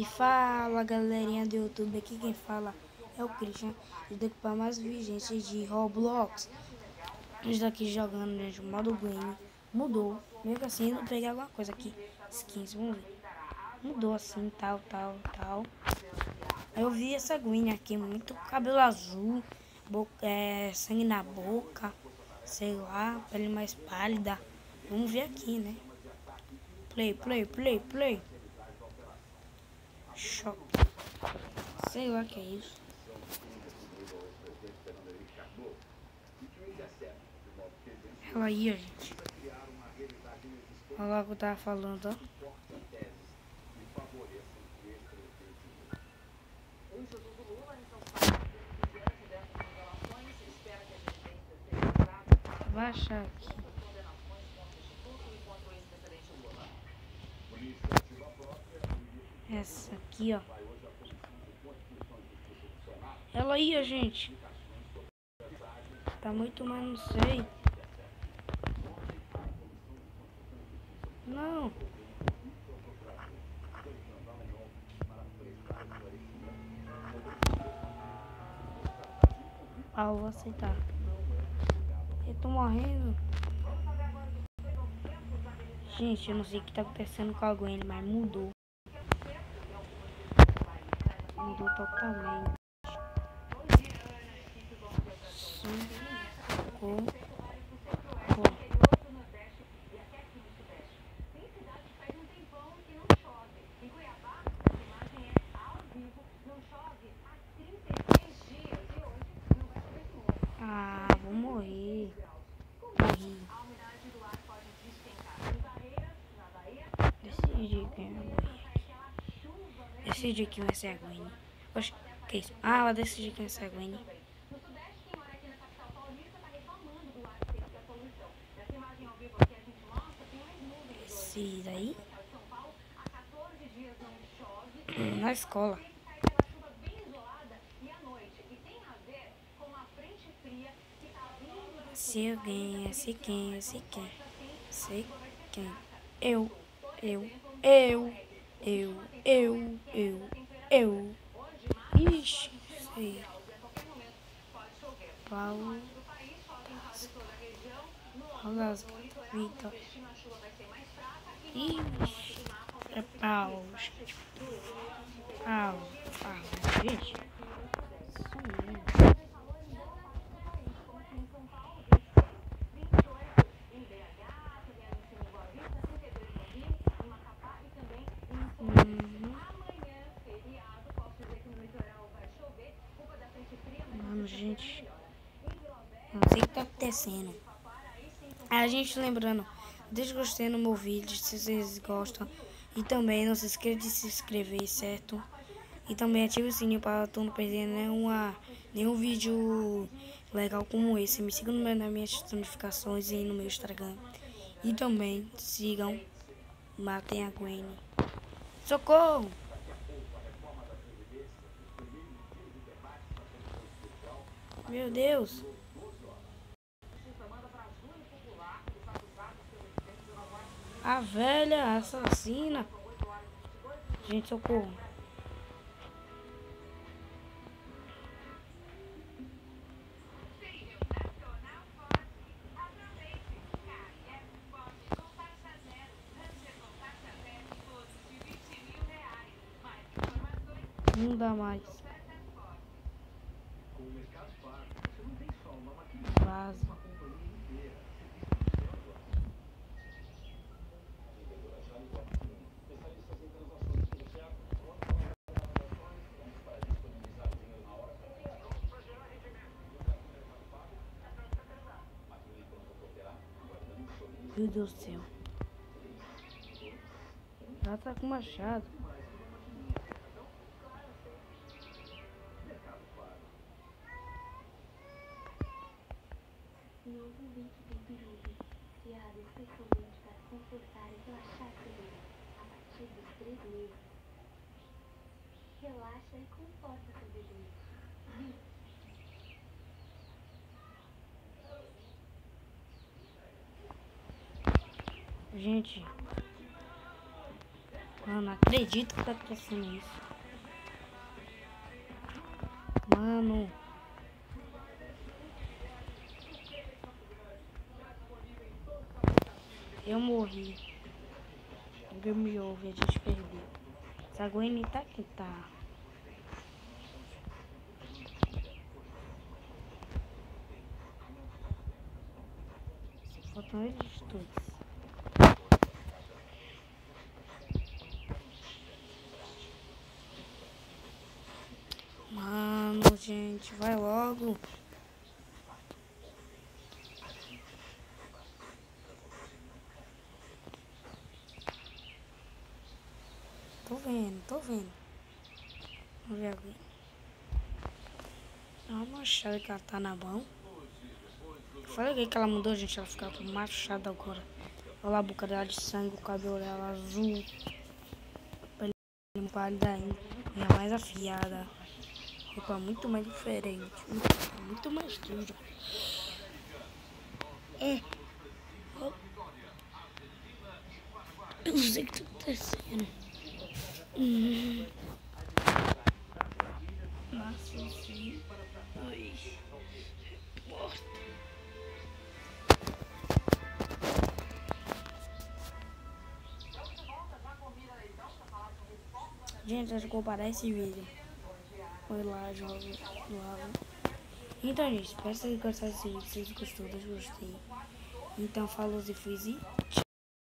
E fala galerinha do YouTube, aqui quem fala é o Christian E para mais vigências de Roblox. Estou aqui jogando né, o modo game. Mudou, mesmo assim não peguei alguma coisa aqui. Skins, vamos ver. Mudou assim, tal, tal, tal. Aí eu vi essa Gwen aqui, muito cabelo azul boca, é, Sangue na boca Sei lá, pele mais pálida. Vamos ver aqui, né. Play, play, play, play choque. Sei lá que é isso. Ela aí, gente. Olha lá o que eu tava falando, ó. Baixa aqui. Essa aqui, ó. Ela ia, gente. Tá muito, mas não sei. Não. Ah, vou aceitar. Eu tô morrendo. Gente, eu não sei o que tá acontecendo com a Gwen, mas mudou. Mudou totalmente. Socorro. Ah, vou morrer. Morri. Decidi quem vai morrer aqui. Decidi quem vai ser a Gwen. Oxe, que isso? Ah, ela decidiu quem vai ser a Gwen. Esse daí? Na escola. Se alguém, se quem, se quem, se quem. Eu, eu, eu, eu, eu, eu, eu. Ixi, sei. Paulo. Paulas, Vitor. Ixi, é Paulo. Paulo, Paulo, gente. Mano, gente. Não sei o que tá acontecendo. A gente lembrando, deixa gostei no meu vídeo se vocês gostam. E também não se esqueça de se inscrever, certo? E também ative o sininho para tu não perder nenhuma, nenhum vídeo legal como esse. Me sigam nas minhas notificações e no meu Instagram. E também sigam Matem a Gwen. Socorro! Meu Deus! A velha assassina. Gente, socorro. Não dá mais. Vaza. Meu Deus do céu. Ela tá com machado. Novo link tem perigo. Criado especialmente para confortar e relaxar seu a partir dos três meses. Relaxa e conforta seu bebê. Gente, Mano, não acredito que tá acontecendo isso. Morri. Me ouve, a gente perdeu. Essa Gwen tá que tá. Faltam eles todos. Mano, gente, vai logo. Vendo, tô vendo. Vamos ver agora. Dá uma machada que ela tá na mão. Falei que ela mudou, gente. Ela fica com machada agora. Olha a boca dela de sangue, o cabelo dela azul. Pele pálida ainda. A mais afiada. Roupa muito mais diferente. Muito mais dura. É. Eu não sei o que tá acontecendo. Hum. Nossa, sim. Ai. Gente, acho que vou parar esse vídeo. Foi lá, jogo lá. Então, gente, espero que vocês gostaram desse vídeo. Se vocês gostaram, eu gostei. Então, falou e e